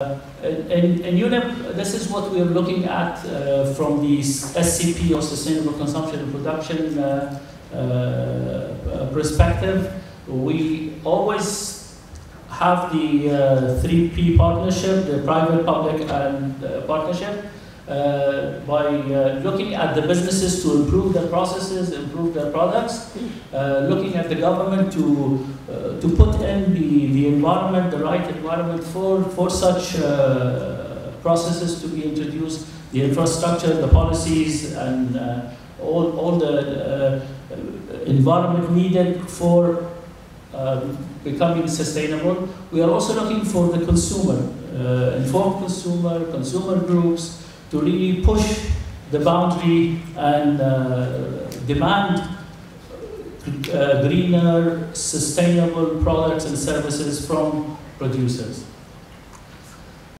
And, and, and UNEP, this is what we're looking at uh, from the SCP or Sustainable Consumption and Production uh, uh, perspective. We always have the uh, 3P partnership, the private, public, and uh, partnership. Uh, by uh, looking at the businesses to improve their processes, improve their products, uh, looking at the government to uh, to put in the, the environment, the right environment for for such uh, processes to be introduced, the infrastructure, the policies, and uh, all all the environment needed for becoming sustainable. We are also looking for the consumer, informed consumer, consumer groups to really push the boundary and uh, demand uh, greener, sustainable products and services from producers.